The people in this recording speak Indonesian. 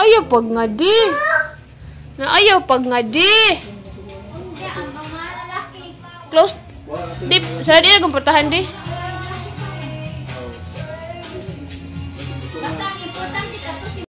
ayo pag Ngadi! Nah, ayo, Na ayaw pag di. Close. Di, sana di yang kumportahan di.